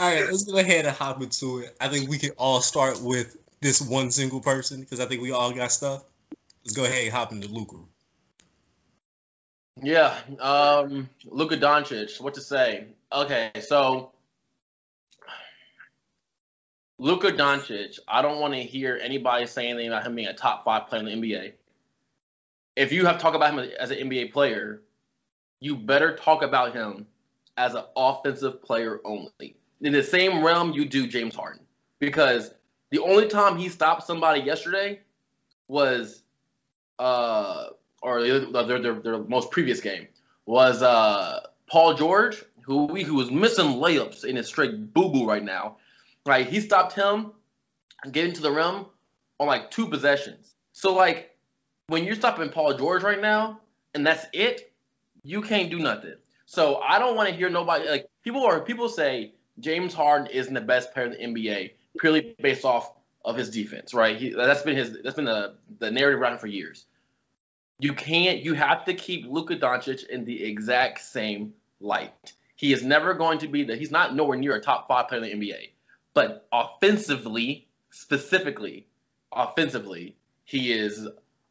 All right, let's go ahead and hop into it. I think we can all start with this one single person because I think we all got stuff. Let's go ahead and hop into Luka. Yeah, um, Luka Doncic. What to say? Okay, so Luka Doncic. I don't want to hear anybody say anything about him being a top five player in the NBA. If you have talk about him as an NBA player, you better talk about him as an offensive player only. In the same realm you do James Harden, because the only time he stopped somebody yesterday was uh or their, their, their most previous game was uh, Paul George, who we, who was missing layups in his straight boo boo right now. Right, he stopped him getting to the rim on like two possessions. So like when you're stopping Paul George right now, and that's it, you can't do nothing. So I don't want to hear nobody like people are people say James Harden isn't the best player in the NBA purely based off of his defense, right? He, that's been his that's been the the narrative around for years. You can't. You have to keep Luka Doncic in the exact same light. He is never going to be the. He's not nowhere near a top five player in the NBA. But offensively, specifically, offensively, he is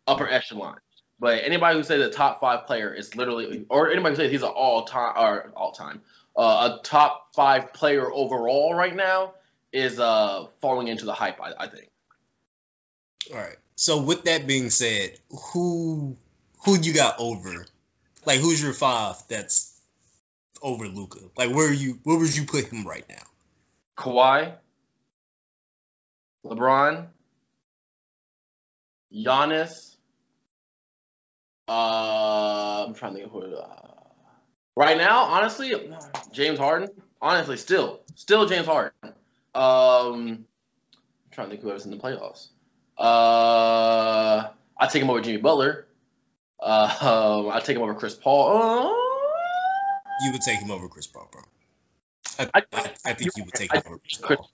upper echelon. But anybody who says a top five player is literally, or anybody who says he's an all time or all time, uh, a top five player overall right now is uh falling into the hype. I, I think. All right. So with that being said, who who you got over? Like who's your five that's over Luka? Like where you where would you put him right now? Kawhi, LeBron, Giannis. Uh, I'm trying to think of who. Uh, right now, honestly, James Harden. Honestly, still, still James Harden. Um, I'm trying to think who else in the playoffs. Uh, I take him over Jimmy Butler. Uh, um, I take him over Chris Paul. Uh, you would take him over Chris Paul, bro. I, I, I, I think you would take him over Chris Paul.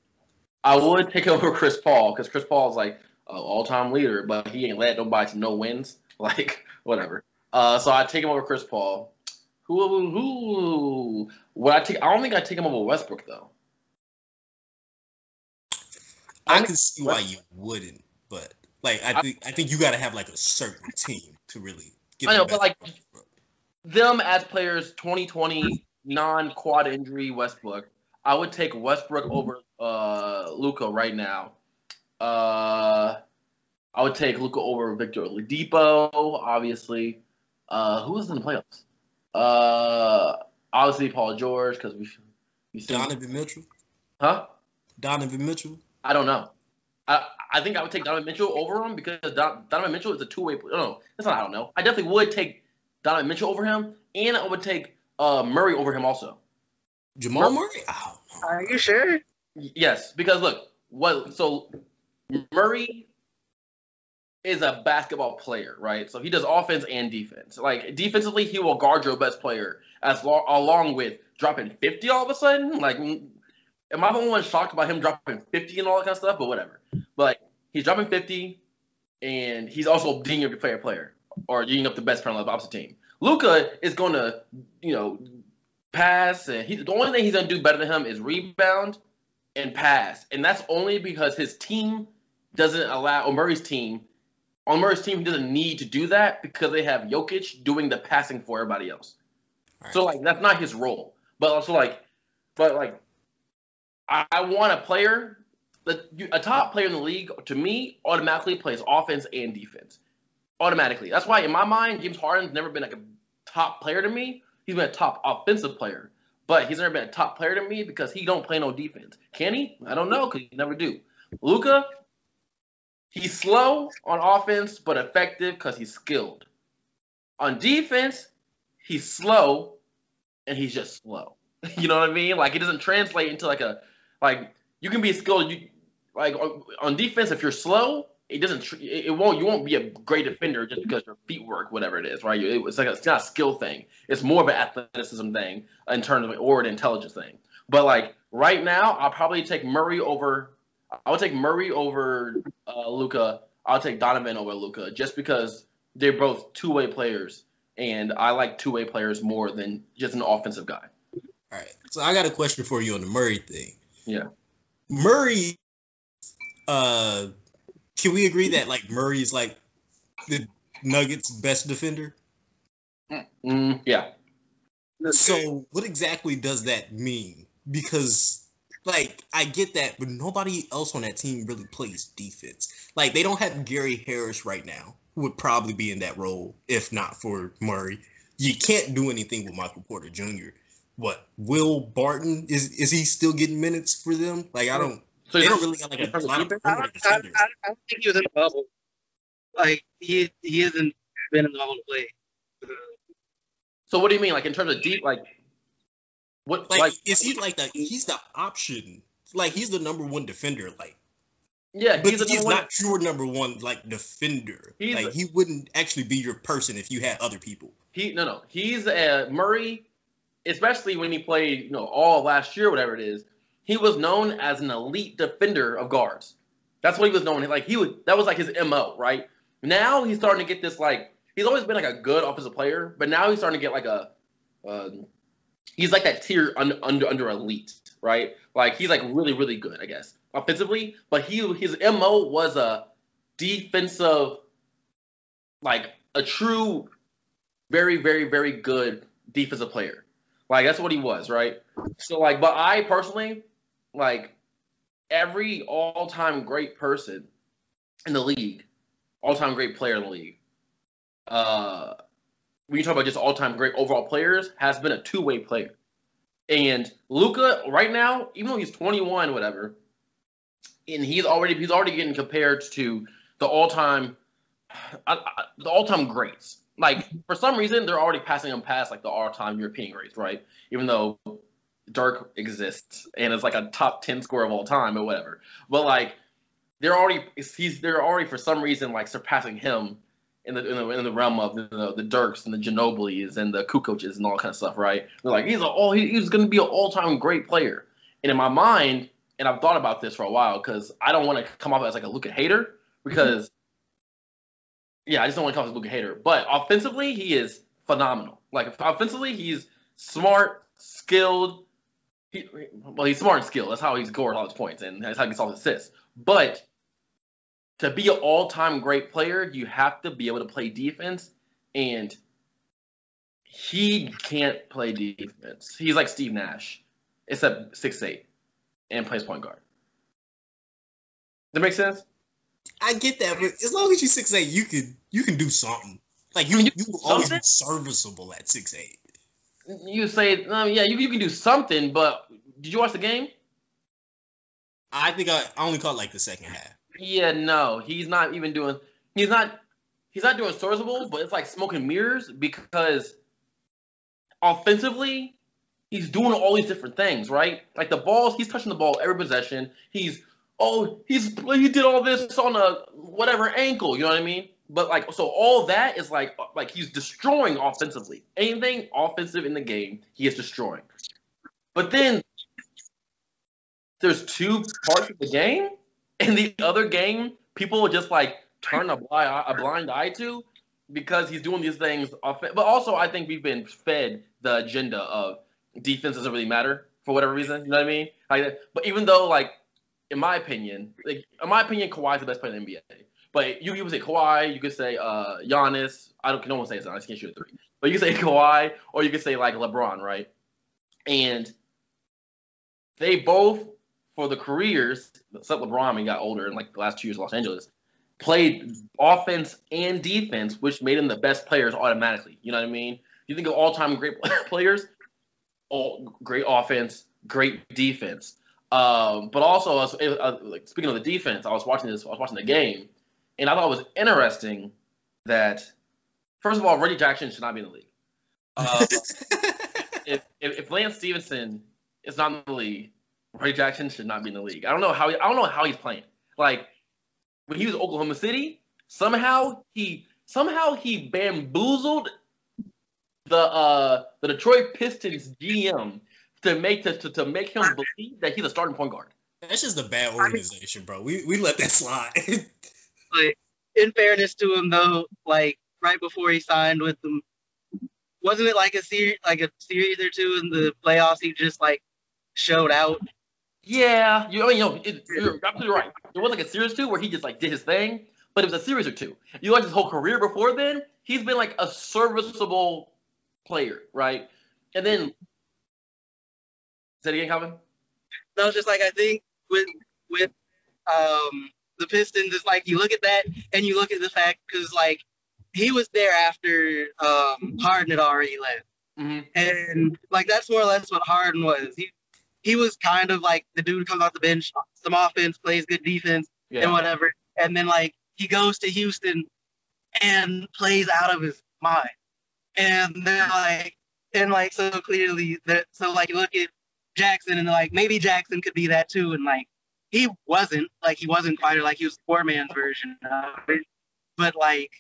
I would take over Chris Paul because Chris Paul is like an all-time leader, but he ain't led nobody to no wins. Like whatever. Uh, so I take him over Chris Paul. Who who who? Would I take? I don't think I take him over Westbrook though. I, I can see why you wouldn't. But like I think I, I think you got to have like a certain team to really. get I know, but like them as players, 2020 non-quad injury Westbrook. I would take Westbrook over uh, Luka right now. Uh, I would take Luka over Victor Oladipo, obviously. Uh, who was in the playoffs? Uh, obviously Paul George because we. we Donovan Mitchell. Huh? Donovan Mitchell. I don't know. I, I think I would take Donovan Mitchell over him because Don, Donovan Mitchell is a two way. No, that's not. I don't know. I definitely would take Donovan Mitchell over him, and I would take uh, Murray over him also. Jamal Murray? Oh, Are you sure? Yes, because look, what so Murray is a basketball player, right? So he does offense and defense. Like defensively, he will guard your best player as lo- along with dropping 50 all of a sudden. Like mm, am I the only one shocked about him dropping 50 and all that kind of stuff? But whatever. But like, he's dropping 50, and he's also dinging up your player player or dinging up the best player on the opposite team. Luka is going to, you know, pass, and he, the only thing he's going to do better than him is rebound and pass, and that's only because his team doesn't allow, or Murray's team, on Murray's team, he doesn't need to do that because they have Jokic doing the passing for everybody else. Right. So like that's not his role. But also like, but like I, I want a player that a top player in the league to me automatically plays offense and defense. Automatically. That's why in my mind, James Harden's never been like a top player to me. He's been a top offensive player. But he's never been a top player to me because he don't play no defense. Can he? I don't know because he never do. Luka, he's slow on offense but effective because he's skilled. On defense, he's slow and he's just slow. You know what I mean? Like it doesn't translate into like a like you can be skilled. You like on defense if you're slow, it doesn't. It won't. You won't be a great defender just because your feet work, whatever it is, right? It's like a, it's not a skill thing. It's more of an athleticism thing in terms of or an intelligence thing. But like right now, I'll probably take Murray over. I would take Murray over uh, Luka. I'll take Donovan over Luka just because they're both two way players, and I like two way players more than just an offensive guy. All right. So I got a question for you on the Murray thing. Yeah. Murray. Uh, can we agree that like Murray is like the Nuggets' best defender? Mm, yeah. So what exactly does that mean? Because like I get that, but nobody else on that team really plays defense. Like they don't have Gary Harris right now, who would probably be in that role if not for Murray. You can't do anything with Michael Porter Jr. What Will Barton is is he still getting minutes for them? Like I don't. So They you don't really got like a lot of I don't, I. I, I don't think he was in the bubble. Like he he hasn't been in the bubble to play. So what do you mean, like in terms of deep, like what, Like, like, is he like the he's the option? Like he's the number one defender. Like, yeah, but he's, he's, number one- not your number one like defender. He's- like he wouldn't actually be your person if you had other people. He no no. He's uh, Murray, especially when he played you know all last year, whatever it is. He was known as an elite defender of guards. That's what he was known. Like he would that was like his mo, right? Now he's starting to get this like he's always been like a good offensive player, but now he's starting to get like a uh, he's like that tier under under under elite, right? Like he's like really really good, I guess, offensively. But he his mo was a defensive, like a true very, very, very good defensive player. Like that's what he was, right? So like, but I personally, like every all-time great person in the league, all-time great player in the league. Uh, when you talk about just all-time great overall players, has been a two-way player. And Luka, right now, even though he's 21, whatever, and he's already he's already getting compared to the all-time, I, I, the all-time greats like for some reason they're already passing him past like the all-time European greats, right? Even though Dirk exists and is like a top ten scorer of all time or whatever, but like they're already he's they're already for some reason like surpassing him in the in the, in the realm of the, Dirks and the Ginobili's and the Kukocs and all kind of stuff, right? They're like he's a oh he, he's going to be an all-time great player, and in my mind, and I've thought about this for a while because I don't want to come off as like a Luka hater because. Yeah, I just don't want to call him a Luka hater. But offensively, he is phenomenal. Like offensively, he's smart, skilled. He, well, he's smart and skilled. That's how he scored all his points, and that's how he gets all his assists. But to be an all-time great player, you have to be able to play defense, and he can't play defense. He's like Steve Nash, except six eight, and plays point guard. Does that make sense? I get that, but as long as you six eight, you can you can do something. Like you, you you will always be serviceable at six eight. You say, um, yeah, you, you can do something, but did you watch the game? I think I, I only caught like the second half. Yeah, no, he's not even doing. He's not. He's not doing serviceable, but it's like smoking mirrors because offensively, he's doing all these different things, right? Like the balls, he's touching the ball every possession. He's oh, he's he did all this on a whatever ankle, you know what I mean? But like, so all that is like like he's destroying offensively. Anything offensive in the game, he is destroying. But then there's two parts of the game, and the other game, people will just like turn a blind eye, a blind eye to because he's doing these things. Off- but also, I think we've been fed the agenda of defense doesn't really matter for whatever reason. You know what I mean? Like, but even though, like, in my opinion, like in my opinion, Kawhi's the best player in the NBA. But you, would say Kawhi, you could say uh Giannis. I don't no one say Giannis can't shoot a three. But you could say Kawhi, or you could say like LeBron, right? And they both, for the careers, except LeBron, when he got older in like the last two years in Los Angeles, played offense and defense, which made him the best players automatically. You know what I mean? You think of all-time great players, all great offense, great defense. Um, but also, uh, like speaking of the defense, I was watching this. I was watching the game, and I thought it was interesting that, first of all, Reggie Jackson should not be in the league. Uh, if, if if Lance Stephenson is not in the league, Reggie Jackson should not be in the league. I don't know how he, I don't know how he's playing. Like when he was Oklahoma City, somehow he somehow he bamboozled the uh the Detroit Pistons GM to make to, to, to make him believe that he's a starting point guard. That's just a bad organization, bro. We we let that slide. Like in fairness to him though, like right before he signed with them, wasn't it like a series like a series or two in the playoffs? He just like showed out. Yeah, you, I mean, you know, it, you're absolutely right. It was like a series two where he just like did his thing, but it was a series or two. You like his whole career before then, he's been like a serviceable player, right? And then, say it again, Calvin. No, it's just like I think with with um the Pistons, it's like you look at that and you look at the fact because like he was there after um Harden had already left, Mm-hmm. and like that's more or less what Harden was. He he was kind of like the dude who comes off the bench, some offense, plays good defense, and whatever, and then like he goes to Houston and plays out of his mind, and then like and like so clearly that so like you look at Jackson and like maybe Jackson could be that too, and like he wasn't like he wasn't quite like he was the poor man's version of it, but like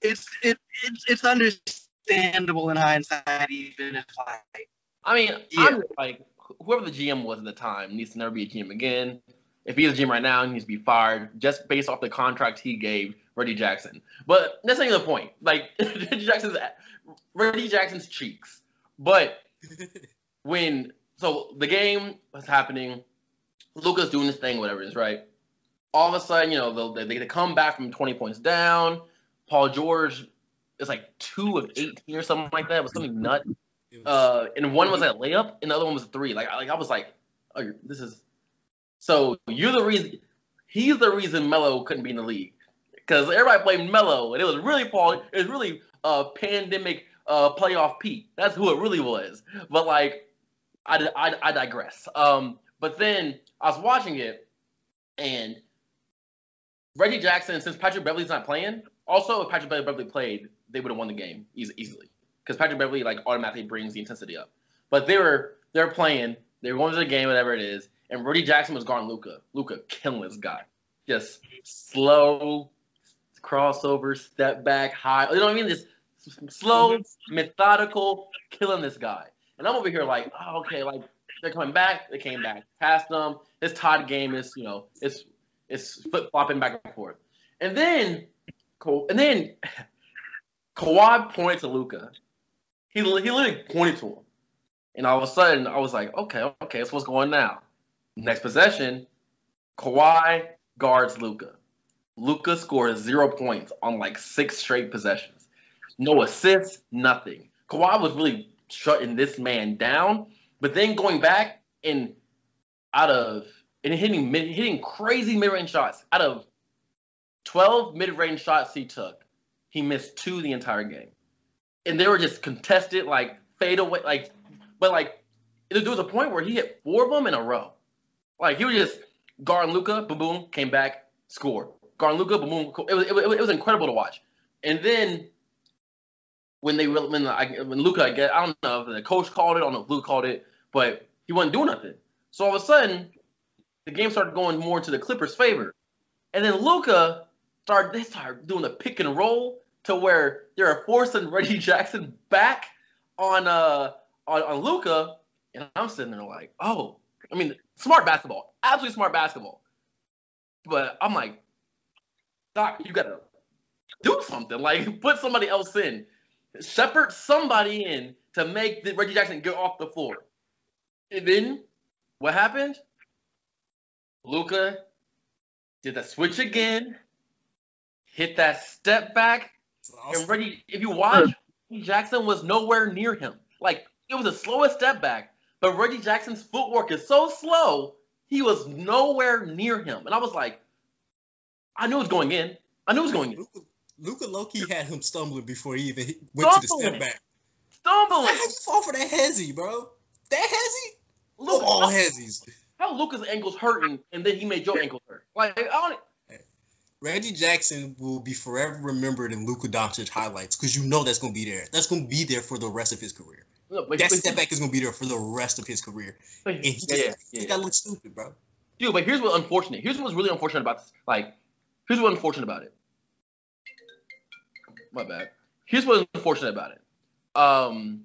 it's it it's it's understandable in hindsight even if like I mean, Yeah. I'm like whoever the GM was at the time needs to never be a GM again. If he's a GM right now, he needs to be fired just based off the contract he gave Reggie Jackson. But that's not even the point. Like Reggie Jackson's Reggie Jackson's cheeks. But when so the game was happening, Luka's doing this thing, whatever it is, right? All of a sudden, you know, they, they come back from 20 points down. Paul George is like two of 18 or something like that. Was something nuts. Uh, and one was a layup, and the other one was a three. Like, I- like I was like, oh, this is. So you're the reason. He's the reason Melo couldn't be in the league, because everybody blamed Melo, and it was really Paul. It was really uh pandemic uh playoff Pete. That's who it really was. But like, I, I, I digress. Um, but then I was watching it, and Reggie Jackson, since Patrick Beverley's not playing, also if Patrick Beverley played, they would have won the game easily because Patrick Beverley like automatically brings the intensity up. But they were they're playing, they were going to the game, whatever it is, and Rudy Jackson was guarding Luka. Luka killing this guy, just slow crossover, step back, high. You know what I mean? Just slow, methodical, killing this guy. And I'm over here like, oh, okay, like they're coming back. They came back, past them. This Todd game is, you know, it's it's flip flopping back and forth. And then, Ka- and then Kawhi pointed to Luka. He he literally pointed to him, and all of a sudden I was like, okay, okay, so what's going on now? Next possession, Kawhi guards Luka. Luka scores zero points on like six straight possessions. No assists, nothing. Kawhi was really shutting this man down, but then going back and out of and hitting mid, hitting crazy mid-range shots. Out of 12 mid-range shots he took, he missed two the entire game. And they were just contested, like fade away, like but like there was a point where he hit four of them in a row. Like he was just guarding Luka, boom, boom, came back, scored. Guarding Luka, boom, boom. It was, it was, it was incredible to watch. And then when they when I, when Luka, I get I don't know if the coach called it, I don't know if Luka called it, but he wasn't doing nothing. So all of a sudden, the game started going more to the Clippers' favor, and then Luka started they started doing the pick and roll to where they were forcing Reggie Jackson back on uh on, on Luka, and I'm sitting there like, oh, I mean, smart basketball, absolutely smart basketball. But I'm like, Doc, you gotta do something. Like, put somebody else in, shepherd somebody in to make the Reggie Jackson get off the floor. And then what happened? Luka did the switch again, hit that step back, it's and. Reggie, if you watch, Reggie Jackson was nowhere near him. Like it was the slowest step back, but Reggie Jackson's footwork is so slow, he was nowhere near him. And I was like, I knew it was going in. I knew it was going in. Luka, Luka Loki had him stumbling before he even went to the step back. Stumbling. How you fall for that hezzy, bro? That hezzy? Look, Look, all hezzies. how Luka's ankles hurting, and then he made your ankles hurt. Like I don't. Reggie Jackson will be forever remembered in Luka Doncic highlights because you know that's gonna be there. That's gonna be there for the rest of his career. Look, but, That but- step back is gonna be there for the rest of his career. but- And he yeah, yeah, he yeah. got look stupid, bro. Dude, but here's what's unfortunate. Here's what's really unfortunate about this. Like, here's what's unfortunate about it. My bad. Here's what's unfortunate about it. Um,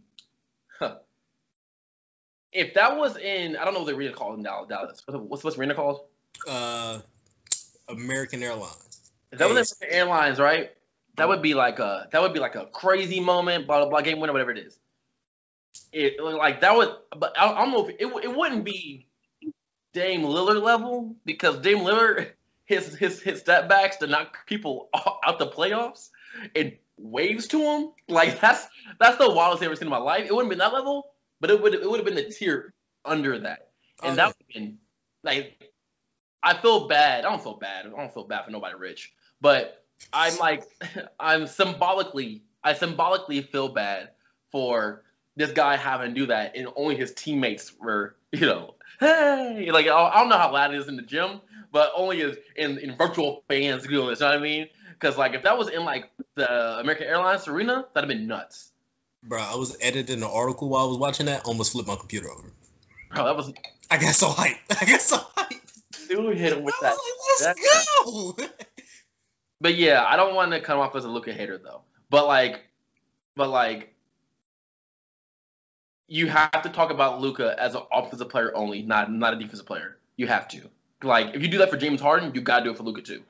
huh. if that was in, I don't know what the arena called in Dallas. What's, what's the arena called? Uh, American Airlines. That was in Airlines, right? That would be like a that would be like a crazy moment, blah blah blah, game winner, whatever it is. It like that would, but I, I don't know if it, it wouldn't be Dame Lillard level because Dame Lillard his his his step backs to knock people out the playoffs and waves to him. Like that's that's the wildest I've ever seen in my life. It wouldn't been that level, but it would it would have been the tier under that, and Oh, that would have been like I feel bad. I don't feel bad. I don't feel bad for nobody rich, but I'm like I'm symbolically I symbolically feel bad for this guy having to do that, and only his teammates were you know hey like I don't know how loud it is in the gym, but only is in, in virtual fans doing this. You know what I mean? Because like if that was in like the American Airlines arena, that'd have been nuts. Bro, I was editing an article while I was watching that. Almost flipped my computer over. Bro, that was I got so hyped. I got so hyped. dude hit him with I that. like, let's go. But yeah, I don't want to come off as a Luka hater though. But like, but like, you have to talk about Luka as an offensive player only, not not a defensive player. You have to. Like, if you do that for James Harden, you gotta do it for Luka too.